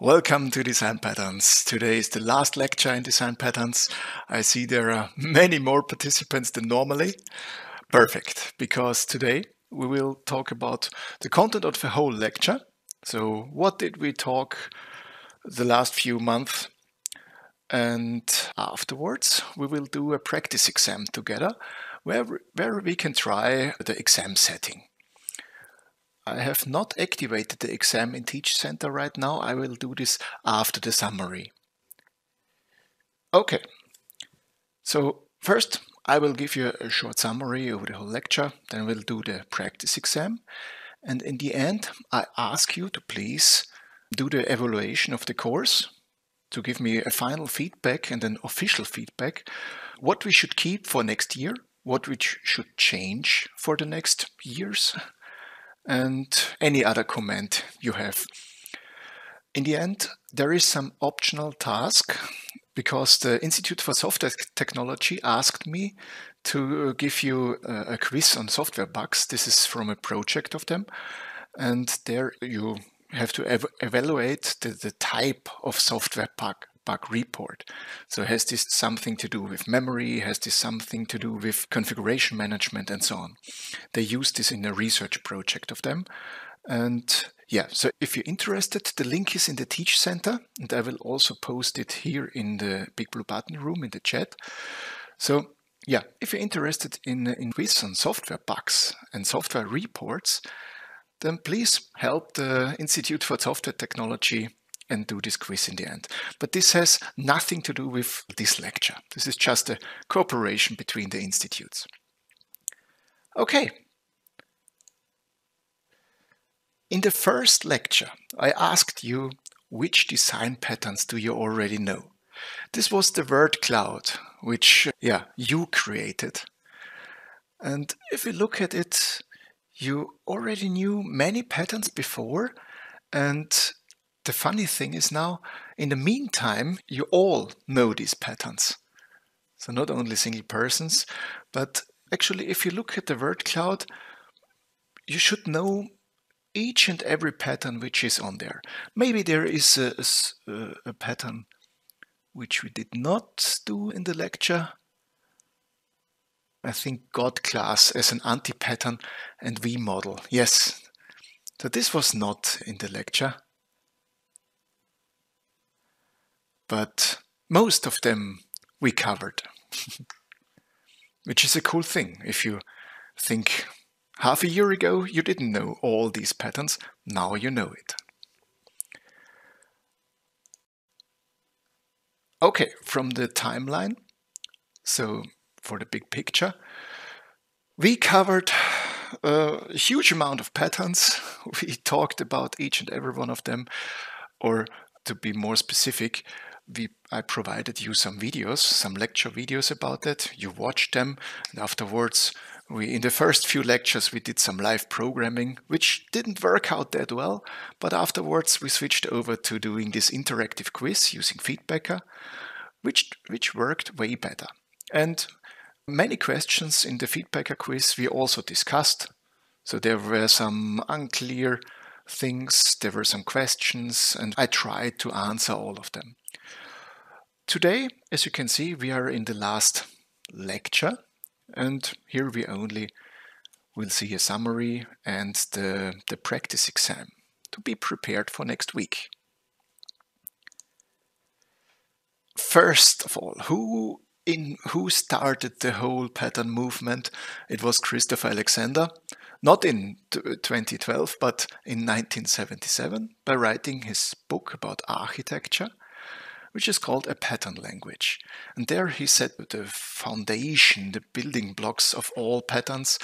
Welcome to Design Patterns. Today is the last lecture in Design Patterns. I see there are many more participants than normally. Perfect, because today we will talk about the content of the whole lecture. So what did we talk the last few months? And afterwards we will do a practice exam together where, where we can try the exam setting. I have not activated the exam in TeachCenter right now. I will do this after the summary. Okay, so first I will give you a short summary of the whole lecture, then we'll do the practice exam. And in the end, I ask you to please do the evaluation of the course, to give me a final feedback and an official feedback, what we should keep for next year, what we should change for the next years, and any other comment you have. In the end, there is some optional task because the Institute for Software Technology asked me to uh, give you uh, a, quiz on software bugs. This is from a project of them. And there you have to ev evaluate the, the type of software bug bug report. So has this something to do with memory? Has this something to do with configuration management and so on? They use this in a research project of them. And yeah, so if you're interested, the link is in the TeachCenter, and I will also post it here in the BigBlueButton room in the chat. So yeah, if you're interested in, in quiz on software bugs and software reports, then please help the Institute for Software Technology and do this quiz in the end. But this has nothing to do with this lecture. This is just a cooperation between the institutes. Okay. In the first lecture, I asked you which design patterns do you already know? This was the word cloud, which yeah, you created. And if we look at it, you already knew many patterns before, and the funny thing is now, in the meantime, you all know these patterns. So not only single persons, but actually if you look at the word cloud, you should know each and every pattern which is on there. Maybe there is a, a, a pattern which we did not do in the lecture. I think God class as an anti-pattern and V model. Yes, so this was not in the lecture. But most of them we covered, which is a cool thing. If you think half a year ago you didn't know all these patterns, now you know it. Okay, from the timeline, so for the big picture, we covered a huge amount of patterns. We talked about each and every one of them, or to be more specific, we I provided you some videos, some lecture videos about that. You watched them, and afterwards, we in the first few lectures we did some live programming, which didn't work out that well. But afterwards, we switched over to doing this interactive quiz using Feedbacker, which which worked way better. And many questions in the Feedbacker quiz we also discussed. So there were some unclear things, there were some questions, and I tried to answer all of them. Today, as you can see, we are in the last lecture and here we only will see a summary and the, the practice exam to be prepared for next week. First of all, who in who started the whole pattern movement? It was Christopher Alexander, not in 2012, but in 1977 by writing his book about architecture which is called a pattern language. And there he set the foundation, the building blocks of all patterns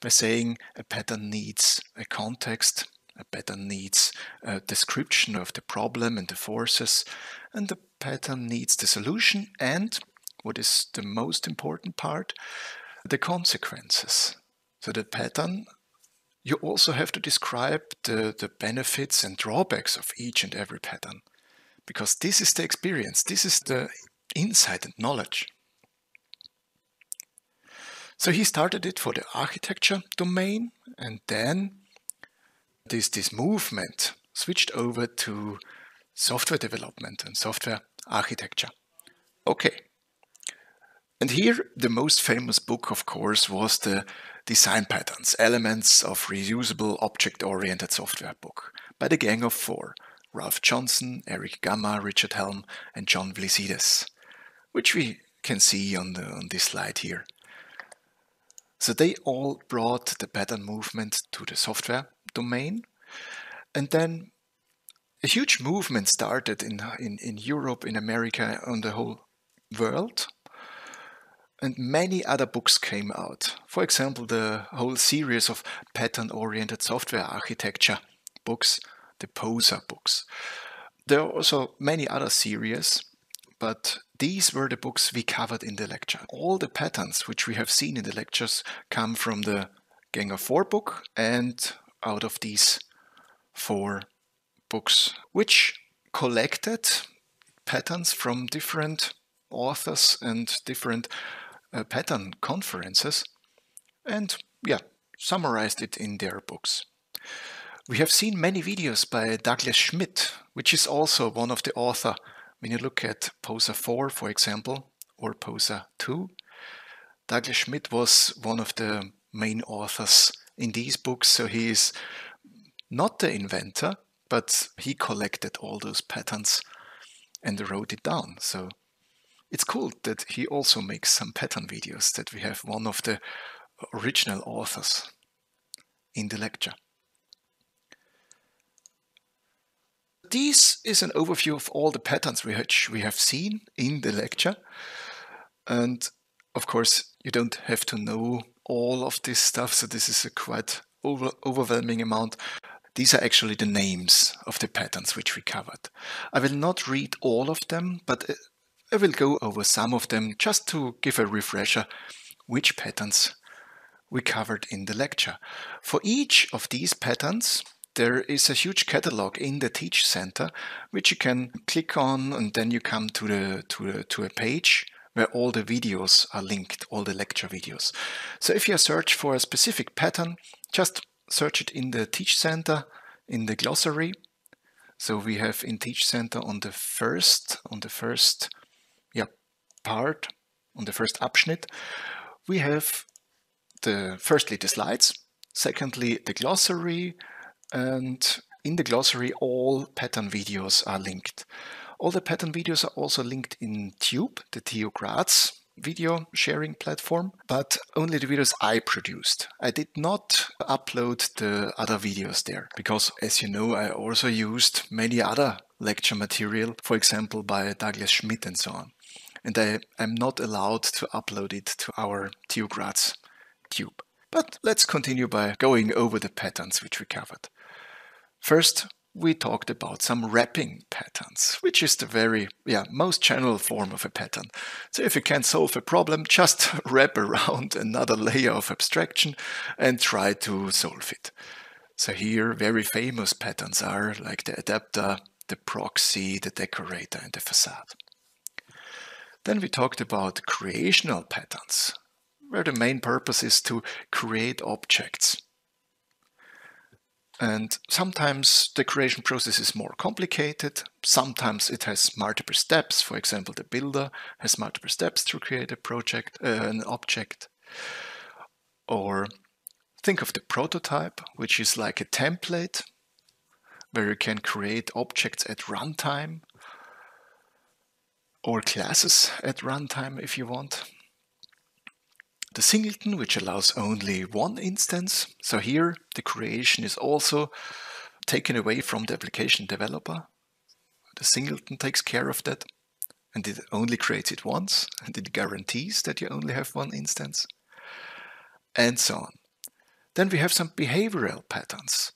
by saying a pattern needs a context, a pattern needs a description of the problem and the forces, and the pattern needs the solution and, what is the most important part, the consequences. So the pattern you also have to describe the, the benefits and drawbacks of each and every pattern because this is the experience, this is the insight and knowledge. So he started it for the architecture domain and then this, this movement switched over to software development and software architecture. Okay. And here the most famous book, of course, was the Design Patterns, Elements of Reusable Object-Oriented Software book by the Gang of Four, Ralph Johnson, Erich Gamma, Richard Helm, and John Vlissides, which we can see on, the, on this slide here. So they all brought the pattern movement to the software domain. And then a huge movement started in, in, in Europe, in America, on the whole world. And many other books came out. For example, the whole series of pattern-oriented software architecture books, the POSA books. There are also many other series, but these were the books we covered in the lecture. All the patterns which we have seen in the lectures come from the Gang of Four book and out of these four books, which collected patterns from different authors and different uh, pattern conferences and yeah, summarized it in their books. We have seen many videos by Douglas Schmidt, which is also one of the author when you look at POSA 4, for example, or POSA 2, Douglas Schmidt was one of the main authors in these books, so he is not the inventor, but he collected all those patterns and wrote it down. So it's cool that he also makes some pattern videos, that we have one of the original authors in the lecture. This is an overview of all the patterns which we have seen in the lecture. And of course, you don't have to know all of this stuff, so this is a quite over overwhelming amount. These are actually the names of the patterns which we covered. I will not read all of them, but uh, I will go over some of them just to give a refresher which patterns we covered in the lecture. For each of these patterns, there is a huge catalog in the TeachCenter, which you can click on and then you come to, the, to, the, to a page where all the videos are linked, all the lecture videos. So if you search for a specific pattern, just search it in the TeachCenter, in the glossary. So we have in Teach Center on the first, on the first yeah, part, on the first Abschnitt, we have the firstly the slides, secondly the glossary, and in the glossary all pattern videos are linked. All the pattern videos are also linked in Tube, the TU Graz video sharing platform, but only the videos I produced. I did not upload the other videos there because as you know I also used many other lecture material, for example by Douglas Schmidt and so on. And I am not allowed to upload it to our TU Graz tube. But let's continue by going over the patterns which we covered. First, we talked about some wrapping patterns, which is the very yeah, most general form of a pattern. So if you can't solve a problem, just wrap around another layer of abstraction and try to solve it. So here very famous patterns are like the adapter, the proxy, the decorator and the facade. Then we talked about creational patterns, where the main purpose is to create objects. And sometimes the creation process is more complicated. Sometimes it has multiple steps. For example, the builder has multiple steps to create a project, uh, an object. Or think of the prototype, which is like a template where you can create objects at runtime or classes at runtime if you want the singleton, which allows only one instance. So here the creation is also taken away from the application developer. The singleton takes care of that and it only creates it once and it guarantees that you only have one instance and so on. Then we have some behavioral patterns.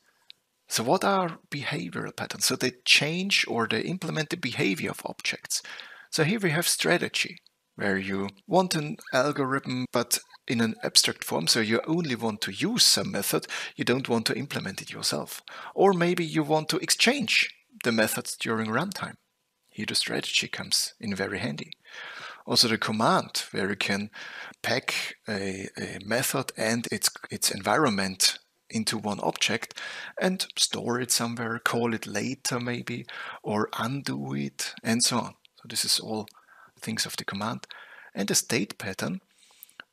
So what are behavioral patterns? So they change or they implement the behavior of objects. So here we have strategy where you want an algorithm, but in an abstract form, so you only want to use some method, you don't want to implement it yourself. Or maybe you want to exchange the methods during runtime. Here the strategy comes in very handy. Also the command, where you can pack a, a method and its, its environment into one object and store it somewhere, call it later maybe, or undo it, and so on. So this is all things of the command. And a state pattern,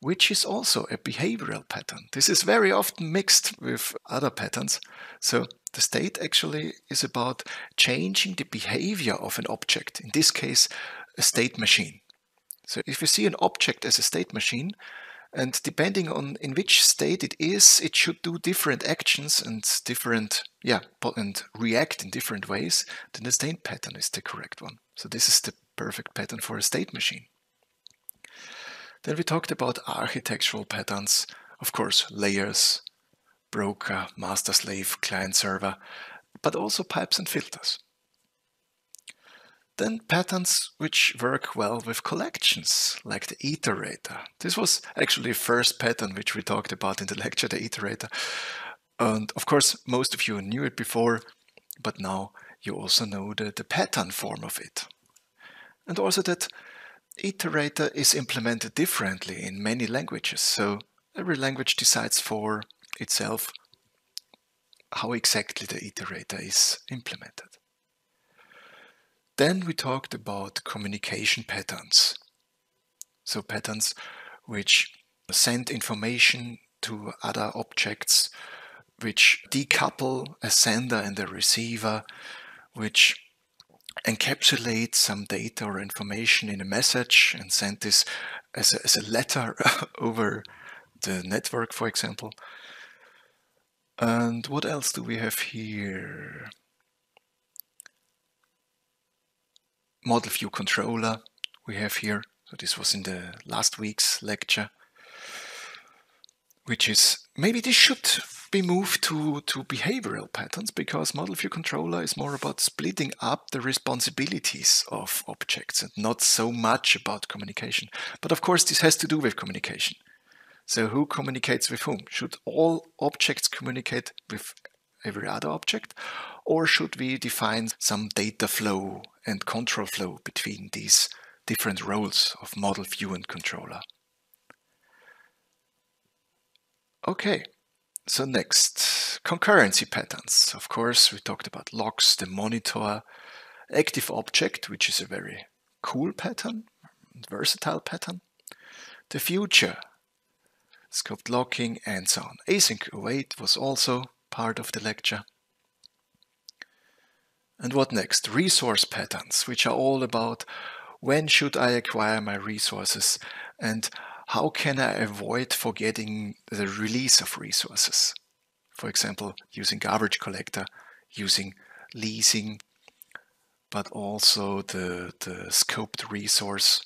which is also a behavioral pattern. This is very often mixed with other patterns. So the state actually is about changing the behavior of an object, in this case, a state machine. So if you see an object as a state machine, and depending on in which state it is, it should do different actions and different, yeah, and react in different ways, then the state pattern is the correct one. So this is the perfect pattern for a state machine. Then we talked about architectural patterns, of course, layers, broker, master slave, client server, but also pipes and filters. Then patterns which work well with collections, like the iterator. This was actually the first pattern which we talked about in the lecture, the iterator. And of course, most of you knew it before, but now you also know the, the pattern form of it. And also that iterator is implemented differently in many languages. So every language decides for itself how exactly the iterator is implemented. Then we talked about communication patterns. So patterns which send information to other objects, which decouple a sender and a receiver, which encapsulate some data or information in a message and send this as a, as a letter over the network, for example. And what else do we have here? model view controller we have here. So this was in the last week's lecture, which is maybe this should be moved to, to behavioral patterns because model view controller is more about splitting up the responsibilities of objects and not so much about communication. But of course, this has to do with communication. So who communicates with whom? Should all objects communicate with every other object? Or should we define some data flow and control flow between these different roles of model view and controller? Okay, so next, concurrency patterns. Of course, we talked about locks, the monitor, active object, which is a very cool pattern, versatile pattern. The future, scoped locking, and so on. Async await was also part of the lecture. And what next? Resource patterns, which are all about when should I acquire my resources and how can I avoid forgetting the release of resources? For example, using garbage collector, using leasing, but also the, the scoped resource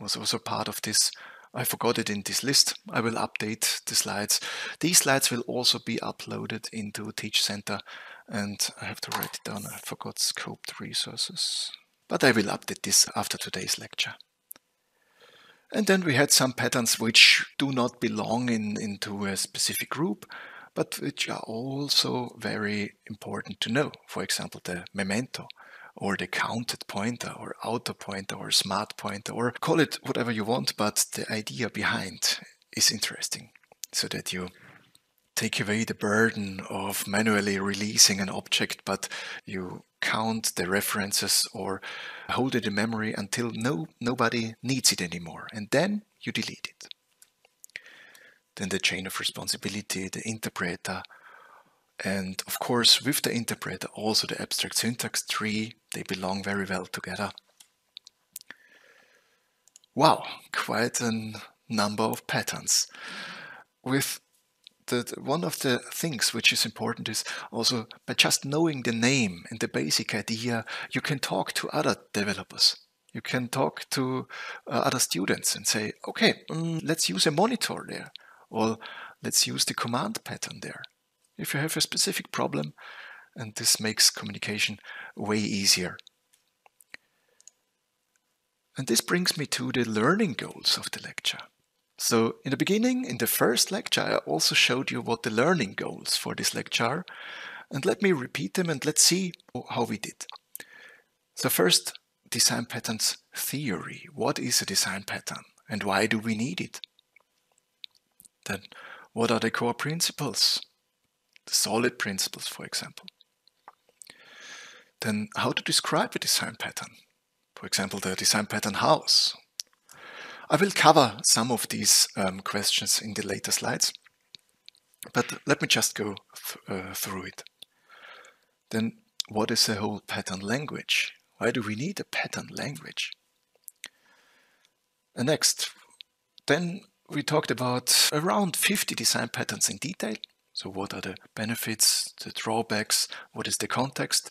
was also part of this I forgot it in this list. I will update the slides. These slides will also be uploaded into TeachCenter and I have to write it down. I forgot scoped resources. But I will update this after today's lecture. And then we had some patterns which do not belong in, into a specific group, but which are also very important to know. For example, the memento or the counted pointer or auto pointer or smart pointer or call it whatever you want, but the idea behind is interesting so that you take away the burden of manually releasing an object, but you count the references or hold it in memory until no, nobody needs it anymore. And then you delete it. Then the chain of responsibility, the interpreter, and of course, with the interpreter, also the abstract syntax tree, they belong very well together. Wow, quite a number of patterns. With one of the things which is important is also by just knowing the name and the basic idea, you can talk to other developers. You can talk to uh, other students and say, okay, mm, let's use a monitor there, or let's use the command pattern there if you have a specific problem, and this makes communication way easier. And this brings me to the learning goals of the lecture. So in the beginning, in the first lecture, I also showed you what the learning goals for this lecture are. And let me repeat them and let's see how we did. So first, design patterns theory. What is a design pattern and why do we need it? Then, what are the core principles? the solid principles, for example. Then how to describe a design pattern. For example, the design pattern house. I will cover some of these um, questions in the later slides, but let me just go th uh, through it. Then what is a whole pattern language? Why do we need a pattern language? And next, then we talked about around 50 design patterns in detail. So what are the benefits, the drawbacks, what is the context?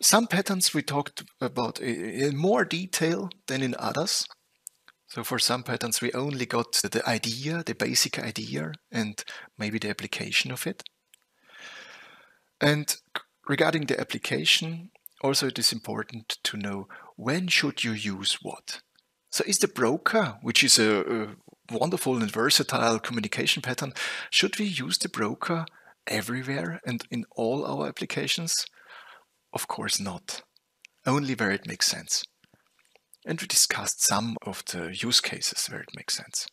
Some patterns we talked about in more detail than in others. So for some patterns we only got the idea, the basic idea, and maybe the application of it. And regarding the application, also it is important to know when should you use what. So is the broker, which is a, a wonderful and versatile communication pattern, should we use the broker everywhere and in all our applications? Of course not. Only where it makes sense. And we discussed some of the use cases where it makes sense.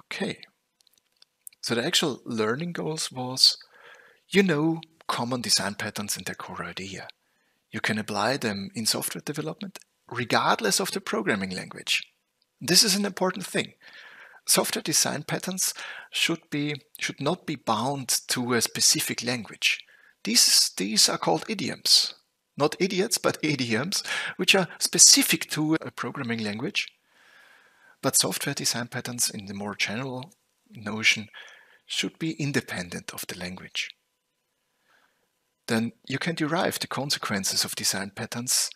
Okay. So the actual learning goals was, you know common design patterns and their core idea. You can apply them in software development regardless of the programming language. This is an important thing. Software design patterns should be should not be bound to a specific language. These these are called idioms. Not idiots, but idioms, which are specific to a programming language. But software design patterns in the more general notion should be independent of the language. Then you can derive the consequences of design patterns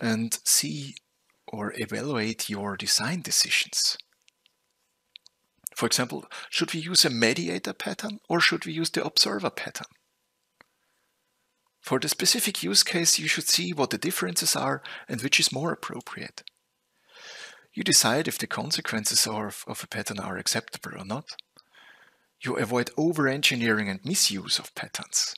and see or evaluate your design decisions. For example, should we use a mediator pattern or should we use the observer pattern? For the specific use case, you should see what the differences are and which is more appropriate. You decide if the consequences of, of a pattern are acceptable or not. You avoid over-engineering and misuse of patterns.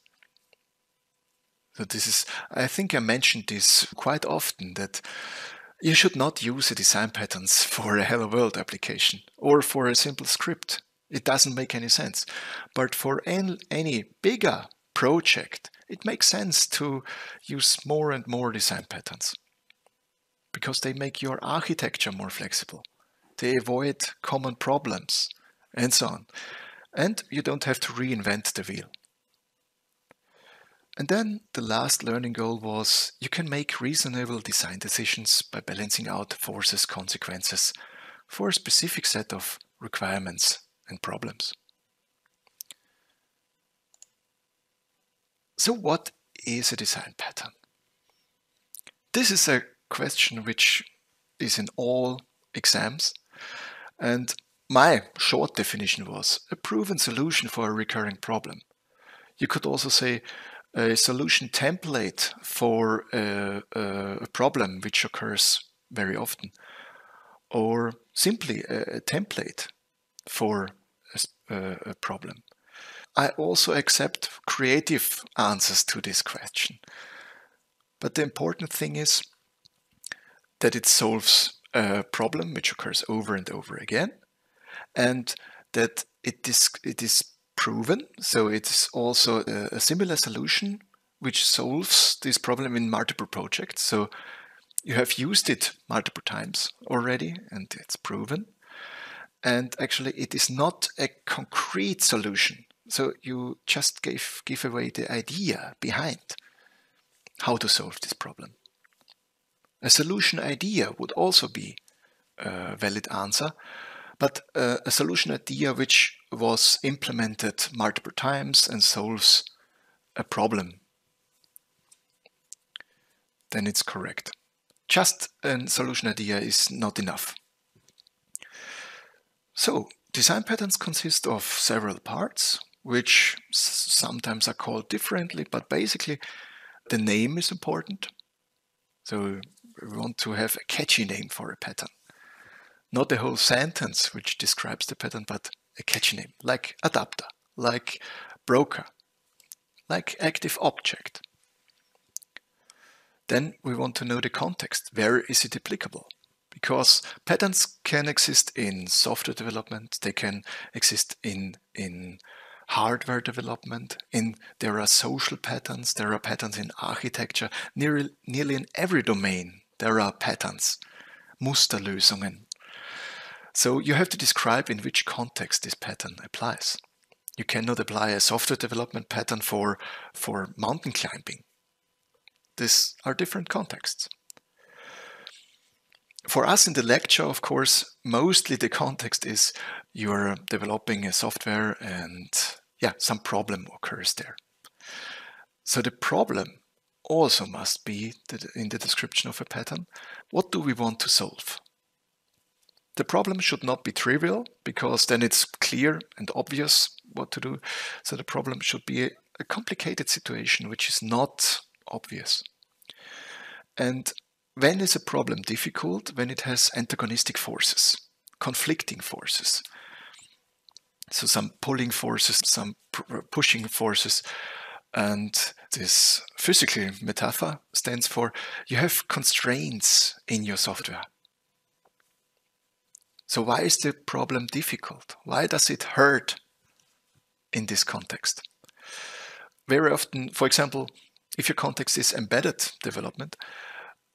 So this is, I think I mentioned this quite often, that you should not use the design patterns for a Hello World application or for a simple script. It doesn't make any sense. But for any, any bigger project, it makes sense to use more and more design patterns because they make your architecture more flexible. They avoid common problems and so on. And you don't have to reinvent the wheel. And then the last learning goal was you can make reasonable design decisions by balancing out forces consequences for a specific set of requirements and problems. So what is a design pattern? This is a question which is in all exams and my short definition was a proven solution for a recurring problem. You could also say a solution template for a, a, problem which occurs very often, or simply a, template for a, a problem. I also accept creative answers to this question. But the important thing is that it solves a problem which occurs over and over again, and that it is, it is proven. So it's also a, a similar solution which solves this problem in multiple projects. So you have used it multiple times already and it's proven. And actually it is not a concrete solution. So you just gave, give away the idea behind how to solve this problem. A solution idea would also be a valid answer, but uh, a solution idea which was implemented multiple times and solves a problem, then it's correct. Just a solution idea is not enough. So, design patterns consist of several parts, which sometimes are called differently, but basically the name is important. So we want to have a catchy name for a pattern. Not a whole sentence which describes the pattern, but a catchy name, like adapter, like broker, like active object. Then we want to know the context. Where is it applicable? Because patterns can exist in software development, they can exist in, in hardware development, in there are social patterns, there are patterns in architecture, nearly, nearly in every domain there are patterns, Musterlösungen. So you have to describe in which context this pattern applies. You cannot apply a software development pattern for, for mountain climbing. These are different contexts. For us in the lecture, of course, mostly the context is you're developing a software and yeah, some problem occurs there. So the problem also must be in the description of a pattern. What do we want to solve? The problem should not be trivial because then it's clear and obvious what to do. So the problem should be a, a complicated situation which is not obvious. And when is a problem difficult? When it has antagonistic forces, conflicting forces. So some pulling forces, some uh, pushing forces. And this physical metaphor stands for you have constraints in your software. So why is the problem difficult? Why does it hurt in this context? Very often, for example, if your context is embedded development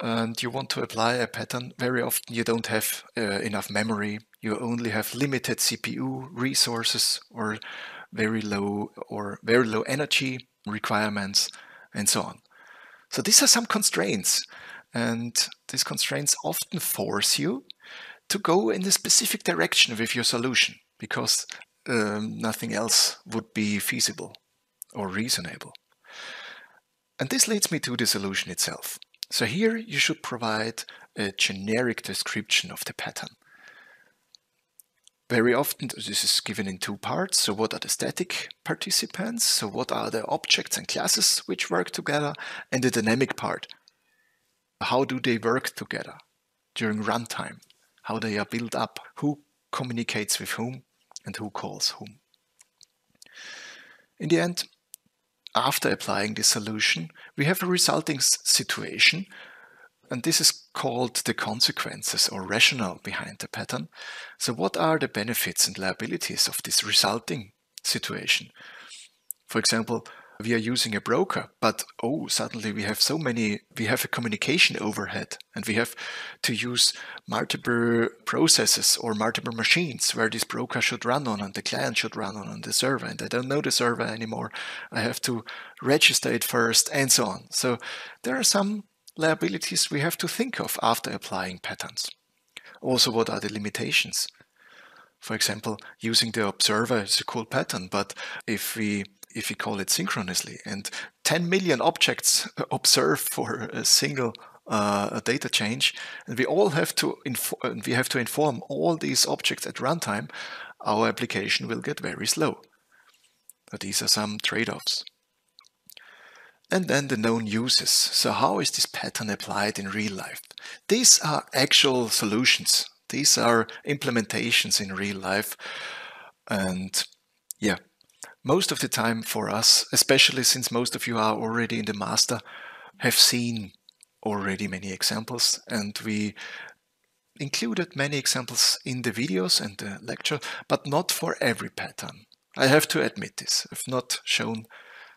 and you want to apply a pattern, very often you don't have uh, enough memory. You only have limited CPU resources or very low or very low energy requirements and so on. So these are some constraints and these constraints often force you to go in a specific direction with your solution because um, nothing else would be feasible or reasonable. And this leads me to the solution itself. So here you should provide a generic description of the pattern. Very often this is given in two parts. So what are the static participants? So what are the objects and classes which work together? And the dynamic part. How do they work together during runtime? How they are built up? Who communicates with whom? And who calls whom? In the end, after applying this solution, we have a resulting situation, and this is called the consequences or rationale behind the pattern. So what are the benefits and liabilities of this resulting situation? For example, we are using a broker, but oh, suddenly we have so many, we have a communication overhead and we have to use multiple processes or multiple machines where this broker should run on and the client should run on on the server and I don't know the server anymore. I have to register it first and so on. So there are some liabilities we have to think of after applying patterns. Also, what are the limitations? For example, using the observer is a cool pattern, but if we if we call it synchronously, and 10 million objects observe for a single uh, data change, and we all have to and we have to inform all these objects at runtime, our application will get very slow. But these are some trade-offs. And then the known uses. So how is this pattern applied in real life? These are actual solutions. These are implementations in real life. And yeah, most of the time for us, especially since most of you are already in the master, have seen already many examples and we included many examples in the videos and the lecture, but not for every pattern. I have to admit this. I've not shown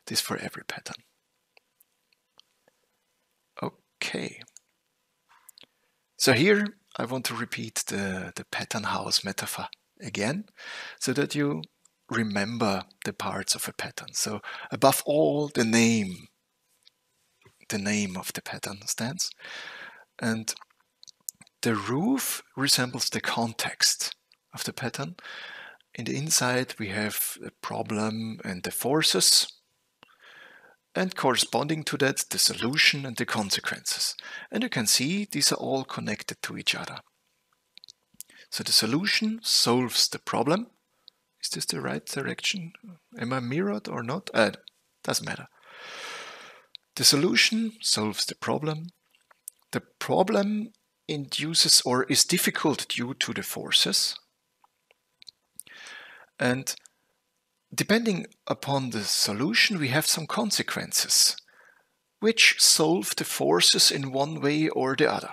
this for every pattern. Okay. So here I want to repeat the, the pattern house metaphor again so that you remember the parts of a pattern. So above all, the name, the name of the pattern stands. And the roof resembles the context of the pattern. In the inside, we have the problem and the forces, and corresponding to that, the solution and the consequences. And you can see these are all connected to each other. So the solution solves the problem, is this the right direction? Am I mirrored or not? Uh, doesn't matter. The solution solves the problem. The problem induces or is difficult due to the forces. And depending upon the solution, we have some consequences, which solve the forces in one way or the other.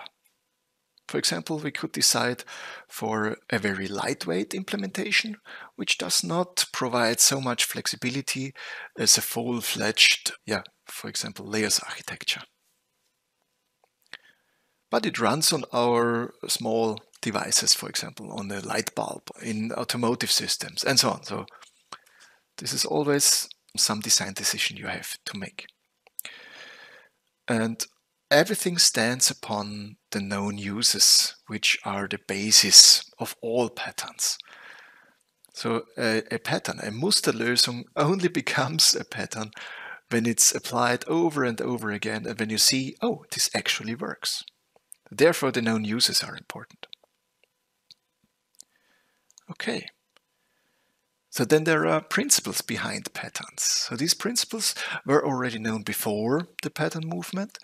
For example, we could decide for a very lightweight implementation, which does not provide so much flexibility as a full-fledged, yeah, for example, layers architecture. But it runs on our small devices, for example, on a light bulb, in automotive systems, and so on. So this is always some design decision you have to make. And everything stands upon the known uses, which are the basis of all patterns. So a, a pattern, a Musterlösung, only becomes a pattern when it's applied over and over again and when you see, oh, this actually works. Therefore, the known uses are important. Okay. So then there are principles behind patterns. So these principles were already known before the pattern movement,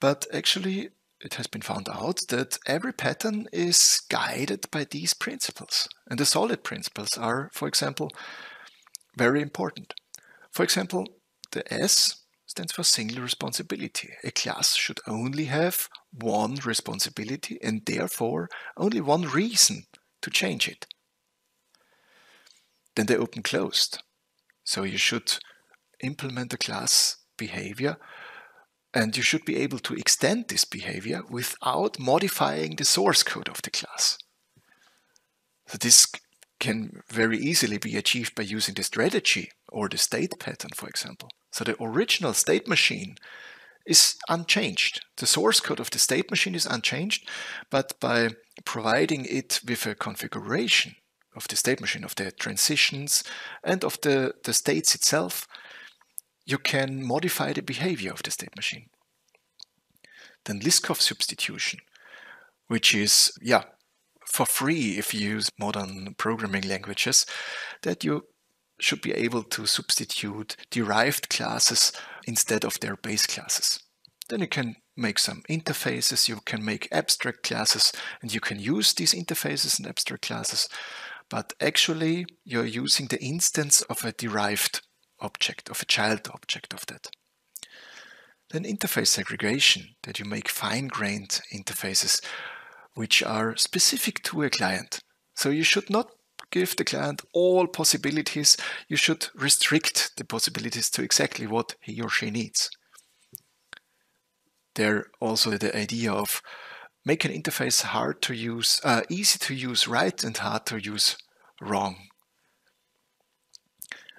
but actually it has been found out that every pattern is guided by these principles. And the solid principles are, for example, very important. For example, the S stands for single responsibility. A class should only have one responsibility and therefore only one reason to change it then they open closed. So you should implement the class behavior and you should be able to extend this behavior without modifying the source code of the class. So this can very easily be achieved by using the strategy or the state pattern, for example. So the original state machine is unchanged. The source code of the state machine is unchanged, but by providing it with a configuration of the state machine, of the transitions, and of the, the states itself, you can modify the behavior of the state machine. Then Liskov substitution, which is, yeah, for free if you use modern programming languages, that you should be able to substitute derived classes instead of their base classes. Then you can make some interfaces, you can make abstract classes, and you can use these interfaces and abstract classes but actually you're using the instance of a derived object, of a child object of that. Then interface segregation, that you make fine-grained interfaces which are specific to a client. So you should not give the client all possibilities, you should restrict the possibilities to exactly what he or she needs. There also the idea of make an interface hard to use, uh, easy to use right and hard to use wrong.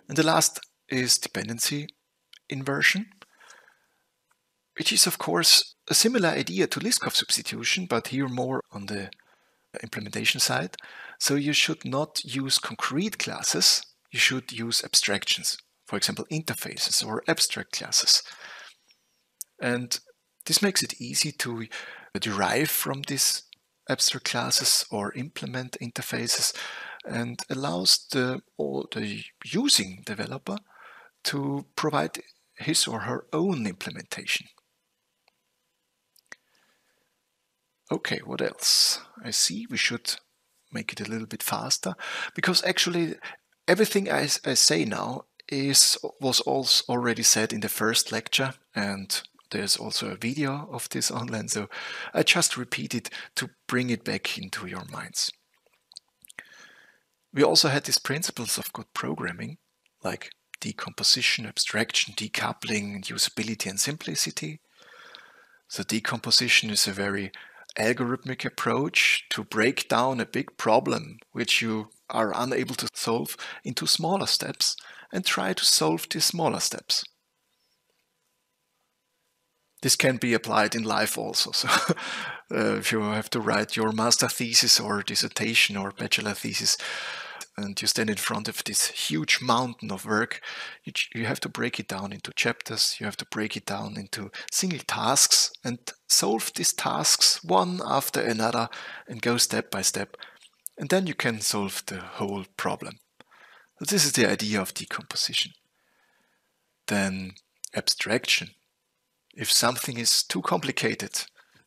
And the last is dependency inversion, which is of course a similar idea to Liskov substitution, but here more on the implementation side. So you should not use concrete classes, you should use abstractions, for example, interfaces or abstract classes. And this makes it easy to derive from these abstract classes or implement interfaces and allows the, or the using developer to provide his or her own implementation. Okay, what else? I see we should make it a little bit faster because actually everything I, I say now is was also already said in the first lecture and there's also a video of this online, so I just repeat it to bring it back into your minds. We also had these principles of good programming, like decomposition, abstraction, decoupling, usability, and simplicity. So decomposition is a very algorithmic approach to break down a big problem which you are unable to solve into smaller steps and try to solve these smaller steps. This can be applied in life also. So uh, if you have to write your master thesis or dissertation or bachelor thesis, and you stand in front of this huge mountain of work, you, you have to break it down into chapters, you have to break it down into single tasks and solve these tasks one after another and go step by step. And then you can solve the whole problem. So this is the idea of decomposition. Then abstraction. If something is too complicated,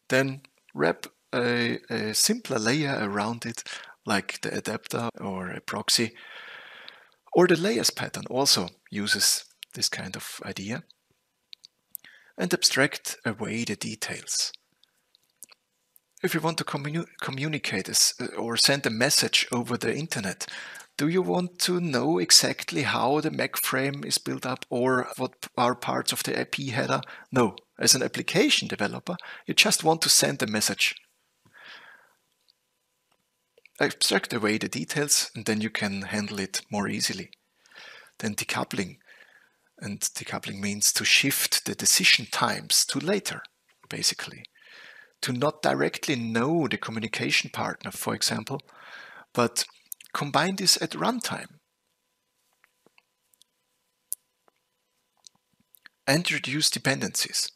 then wrap a, a simpler layer around it like the adapter or a proxy. Or the layers pattern also uses this kind of idea. And abstract away the details. if you want to commu communicate uh, or send a message over the internet, do you want to know exactly how the MAC frame is built up or what are parts of the IP header? No. As an application developer, you just want to send a message. Abstract away the details and then you can handle it more easily. Then decoupling. And decoupling means to shift the decision times to later, basically. To not directly know the communication partner, for example, but combine this at runtime. And reduce dependencies.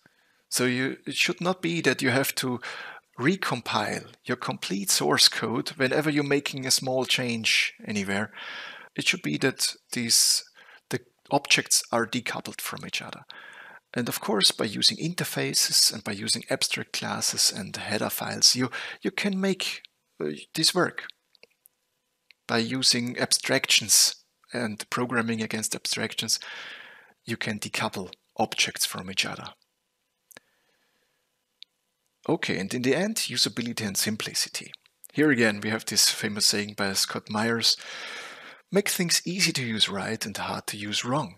So you, it should not be that you have to recompile your complete source code whenever you're making a small change anywhere. It should be that these the objects are decoupled from each other. And of course, by using interfaces and by using abstract classes and header files, you, you can make uh, this work by using abstractions and programming against abstractions, you can decouple objects from each other. Okay, and in the end, usability and simplicity. Here again, we have this famous saying by Scott Meyers, make things easy to use right and hard to use wrong.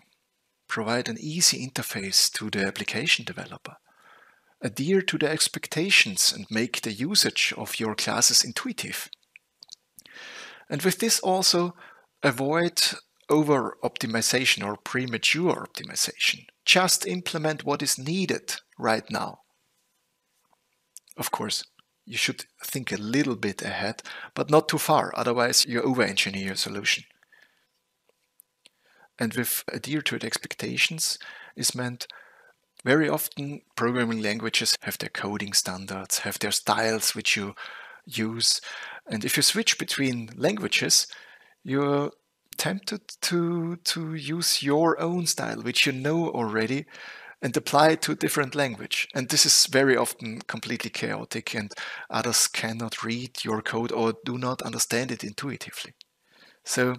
Provide an easy interface to the application developer. Adhere to the expectations and make the usage of your classes intuitive. And with this also avoid over optimization or premature optimization. Just implement what is needed right now. Of course, you should think a little bit ahead, but not too far, otherwise you over-engineer your solution. And with adhere to expectations is meant very often programming languages have their coding standards, have their styles which you use. And if you switch between languages, you're tempted to, to use your own style, which you know already, and apply it to a different language. And this is very often completely chaotic, and others cannot read your code or do not understand it intuitively. So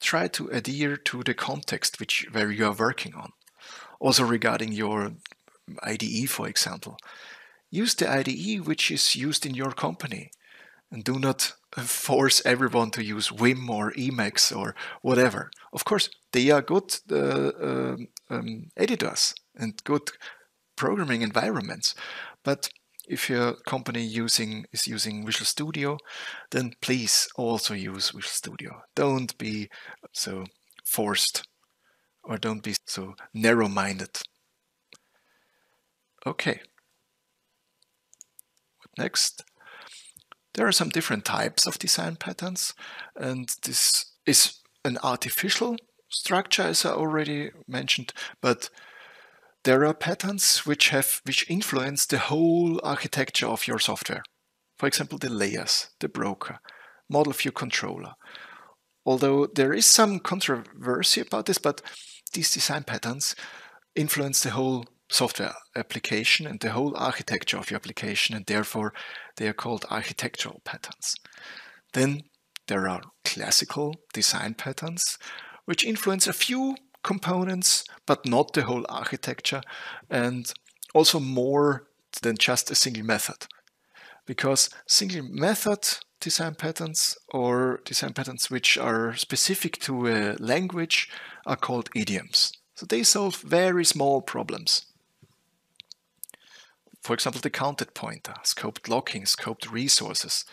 try to adhere to the context which where you are working on. Also regarding your IDE, for example. Use the IDE which is used in your company and do not force everyone to use Vim or Emacs or whatever. Of course, they are good uh, um, um, editors and good programming environments, but if your company using is using Visual Studio, then please also use Visual Studio. Don't be so forced or don't be so narrow-minded. Okay. Next, there are some different types of design patterns, and this is an artificial structure, as I already mentioned, but there are patterns which have which influence the whole architecture of your software. For example, the layers, the broker, model view controller. Although there is some controversy about this, but these design patterns influence the whole software application and the whole architecture of your application, and therefore they are called architectural patterns. Then there are classical design patterns, which influence a few components, but not the whole architecture, and also more than just a single method. Because single method design patterns or design patterns which are specific to a language are called idioms. So they solve very small problems for example, the counted pointer, uh, scoped locking, scoped resources.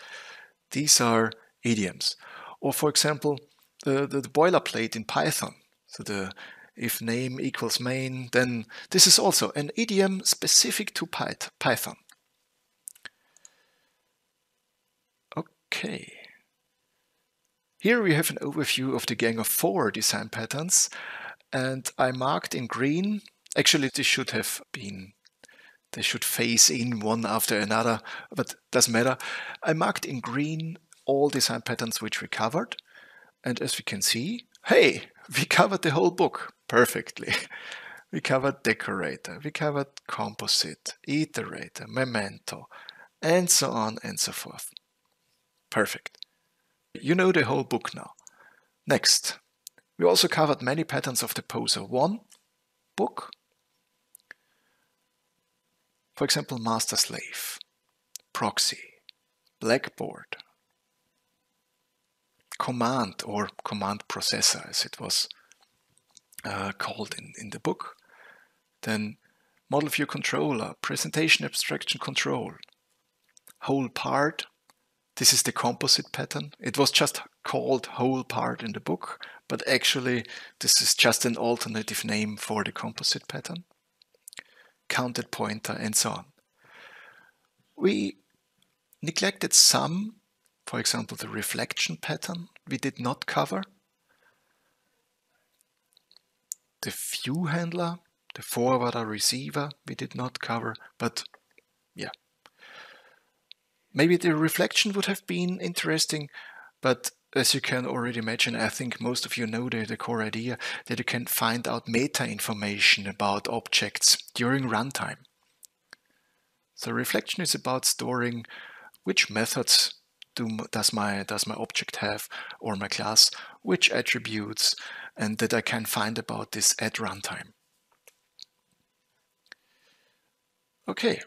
These are idioms. Or for example, the, the, the boilerplate in Python. So the if name equals main, then this is also an idiom specific to Python. Okay. Here we have an overview of the gang of four design patterns and I marked in green, actually this should have been they should phase in one after another, but doesn't matter. I marked in green all design patterns which we covered. And as we can see, hey, we covered the whole book perfectly. we covered decorator, we covered composite, iterator, memento, and so on and so forth. Perfect. You know the whole book now. Next, we also covered many patterns of the POSA 1 book for example, master-slave, proxy, Blackboard, command or command processor as it was uh, called in, in the book, then model view controller, presentation abstraction control, whole part. This is the composite pattern. It was just called whole part in the book, but actually this is just an alternative name for the composite pattern. Counted pointer uh, and so on. We neglected some, for example, the reflection pattern we did not cover. The view handler, the forwarder receiver we did not cover, but yeah. Maybe the reflection would have been interesting, but as you can already imagine, I think most of you know the, the core idea that you can find out meta information about objects during runtime. So reflection is about storing which methods do, does my does my object have or my class, which attributes, and that I can find about this at runtime. Okay,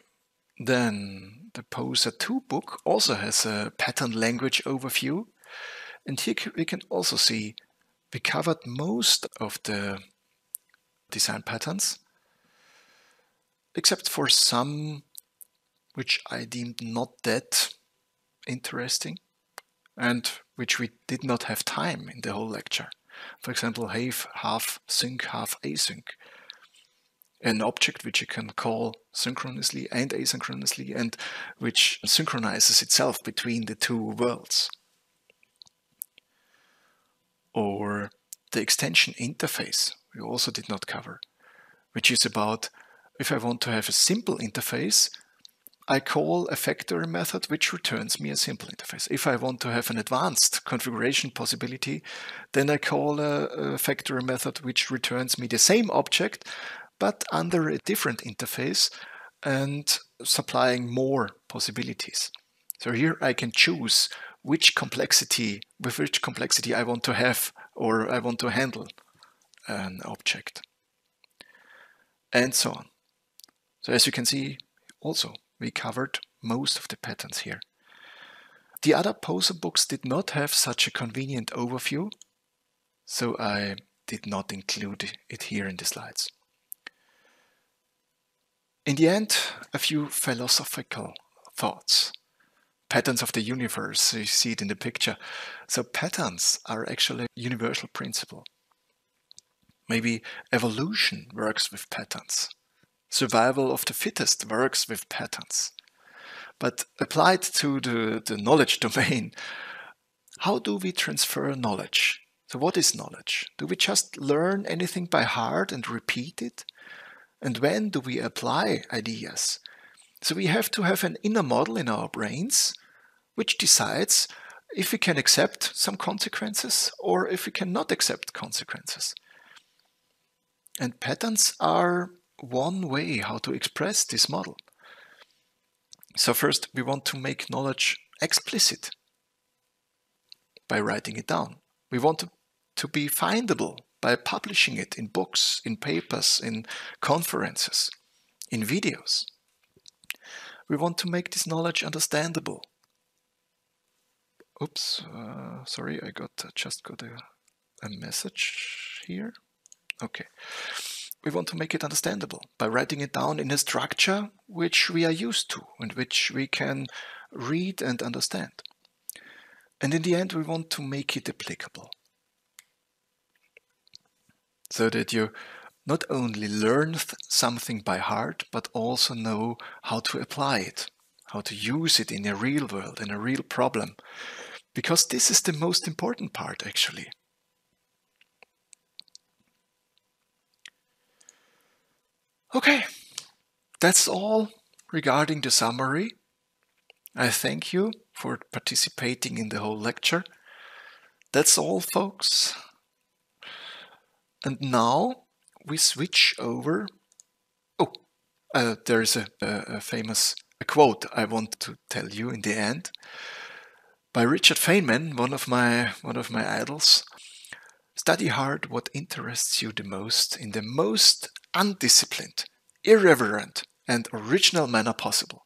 then the POSA 2 book also has a pattern language overview. And here we can also see we covered most of the design patterns, except for some which I deemed not that interesting and which we did not have time in the whole lecture. For example, have, half sync, half async. An object which you can call synchronously and asynchronously and which synchronizes itself between the two worlds. Or the extension interface we also did not cover, which is about if I want to have a simple interface, I call a factory method which returns me a simple interface. If I want to have an advanced configuration possibility, then I call a, a factory method which returns me the same object, but under a different interface and supplying more possibilities. So here I can choose which complexity, with which complexity I want to have or I want to handle an object. And so on. So as you can see, also we covered most of the patterns here. The other POSA books did not have such a convenient overview, so I did not include it here in the slides. In the end, a few philosophical thoughts. Patterns of the universe, you see it in the picture. So patterns are actually a universal principle. Maybe evolution works with patterns survival of the fittest works with patterns. But applied to the, the knowledge domain, how do we transfer knowledge? So, what is knowledge? Do we just learn anything by heart and repeat it? And when do we apply ideas? So, we have to have an inner model in our brains which decides if we can accept some consequences or if we cannot accept consequences. And patterns are one way how to express this model. So first we want to make knowledge explicit by writing it down. We want to, to be findable by publishing it in books, in papers, in conferences, in videos. We want to make this knowledge understandable. Oops, uh, sorry, I got just got a, a message here. Okay we want to make it understandable by writing it down in a structure which we are used to and which we can read and understand. And in the end, we want to make it applicable. So that you not only learn something by heart, but also know how to apply it, how to use it in a real world, in a real problem. Because this is the most important part, actually. Okay, that's all regarding the summary. I thank you for participating in the whole lecture. That's all, folks. And now we switch over. Oh, uh, there is a, a, a famous a quote I want to tell you in the end by Richard Feynman, one of my one of my idols. Study hard what interests you the most in the most undisciplined, irreverent, and original manner possible.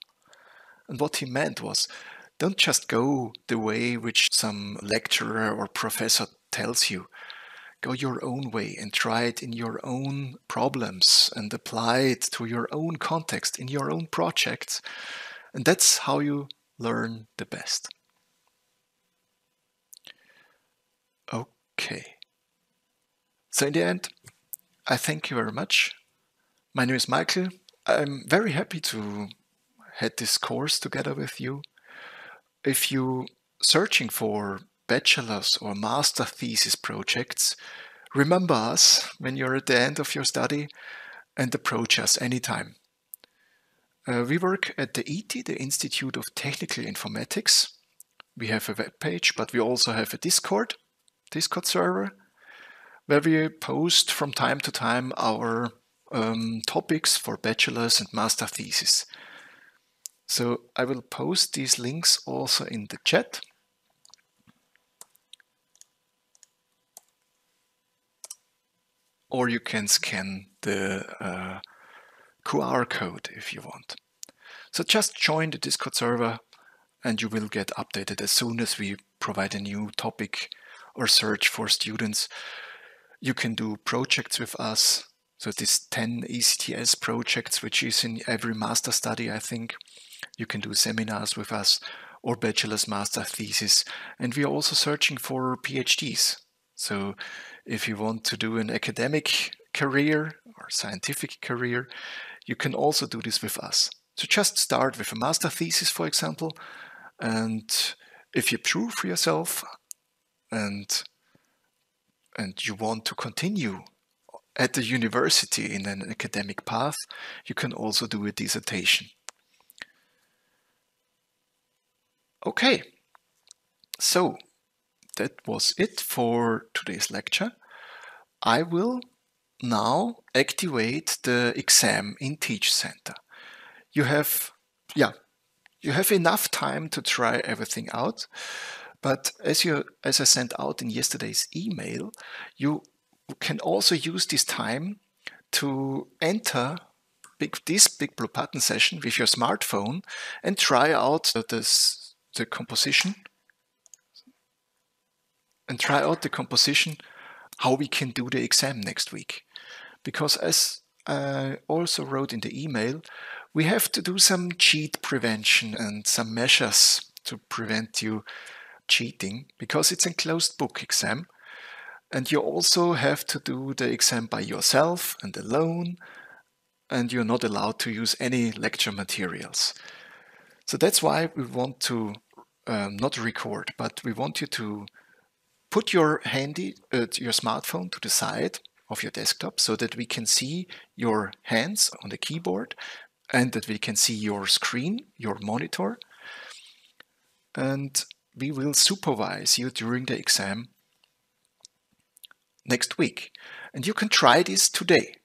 And what he meant was don't just go the way which some lecturer or professor tells you. Go your own way and try it in your own problems and apply it to your own context in your own projects. And that's how you learn the best. Okay. So in the end, I thank you very much. My name is Michael. I'm very happy to had this course together with you. If you searching for bachelor's or master thesis projects, remember us when you're at the end of your study and approach us anytime. Uh, we work at the ITI, the Institute of Technical Informatics. We have a web page, but we also have a Discord, Discord server, where we post from time to time our um, topics for bachelor's and master thesis. So I will post these links also in the chat. Or you can scan the uh, QR code if you want. So just join the Discord server and you will get updated as soon as we provide a new topic or search for students. You can do projects with us. So this 10 ECTS projects, which is in every master study, I think. You can do seminars with us or bachelor's master thesis. And we are also searching for PhDs. So if you want to do an academic career or scientific career, you can also do this with us. So just start with a master thesis, for example, and if you prove for yourself and and you want to continue at the university in an academic path, you can also do a dissertation. Okay, so that was it for today's lecture. I will now activate the exam in TeachCenter. You have, yeah, you have enough time to try everything out. But as you, as I sent out in yesterday's email, you can also use this time to enter big, this BigBlueButton session with your smartphone and try out this the composition and try out the composition how we can do the exam next week. Because as I also wrote in the email, we have to do some cheat prevention and some measures to prevent you cheating because it's a closed book exam. And you also have to do the exam by yourself and alone, and you're not allowed to use any lecture materials. So that's why we want to um, not record, but we want you to put your handy, uh, your smartphone to the side of your desktop so that we can see your hands on the keyboard and that we can see your screen, your monitor. And we will supervise you during the exam next week. And you can try this today.